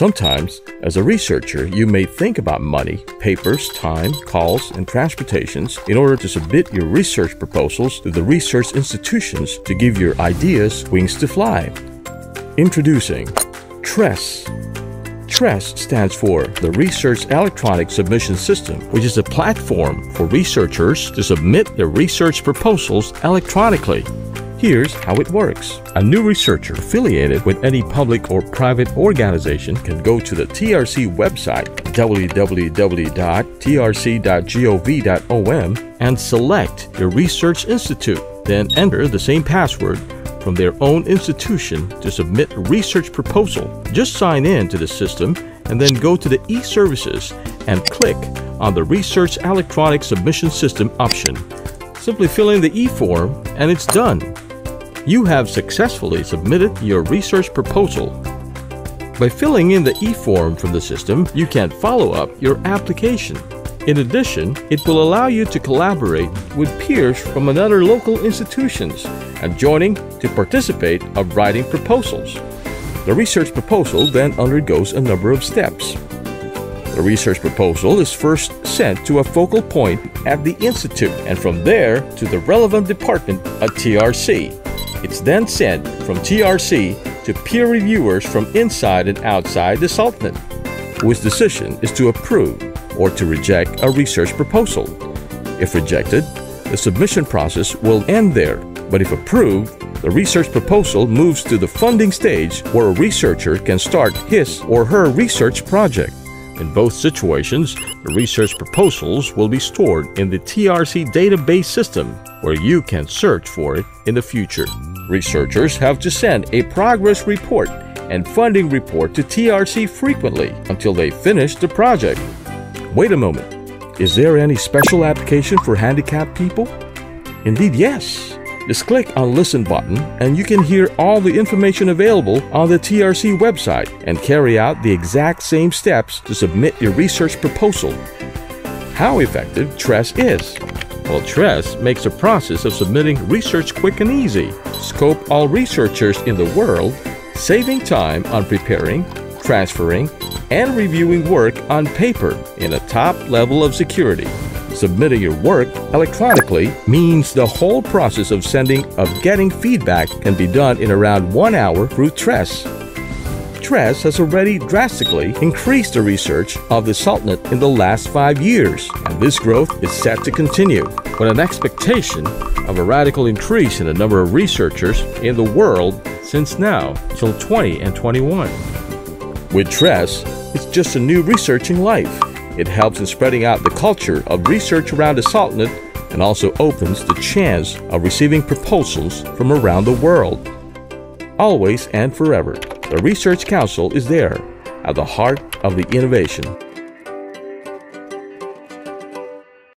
Sometimes, as a researcher, you may think about money, papers, time, calls, and transportations in order to submit your research proposals to the research institutions to give your ideas wings to fly. Introducing TRESS. TRESS stands for the Research Electronic Submission System, which is a platform for researchers to submit their research proposals electronically. Here's how it works. A new researcher affiliated with any public or private organization can go to the TRC website www.trc.gov.om and select your research institute. Then enter the same password from their own institution to submit a research proposal. Just sign in to the system and then go to the e-services and click on the Research Electronic Submission System option. Simply fill in the e-form and it's done you have successfully submitted your research proposal. By filling in the e-form from the system, you can follow up your application. In addition, it will allow you to collaborate with peers from another local institutions and joining to participate of writing proposals. The research proposal then undergoes a number of steps. The research proposal is first sent to a focal point at the Institute and from there to the relevant department at TRC. It's then sent from TRC to peer reviewers from inside and outside the Sultanate, whose decision is to approve or to reject a research proposal. If rejected, the submission process will end there, but if approved, the research proposal moves to the funding stage where a researcher can start his or her research project. In both situations, the research proposals will be stored in the TRC database system where you can search for it in the future. Researchers have to send a progress report and funding report to TRC frequently until they finish the project. Wait a moment. Is there any special application for handicapped people? Indeed, yes. Just click on Listen button and you can hear all the information available on the TRC website and carry out the exact same steps to submit your research proposal. How effective TRESS is. Well, TRESS makes the process of submitting research quick and easy. Scope all researchers in the world, saving time on preparing, transferring, and reviewing work on paper in a top level of security. Submitting your work electronically means the whole process of sending of getting feedback can be done in around one hour through TRESS. TRESS has already drastically increased the research of the Sultanate in the last five years, and this growth is set to continue, with an expectation of a radical increase in the number of researchers in the world since now till 20 and 21. With TRESS, it's just a new researching life. It helps in spreading out the culture of research around the Sultanate and also opens the chance of receiving proposals from around the world. Always and forever, the Research Council is there at the heart of the innovation.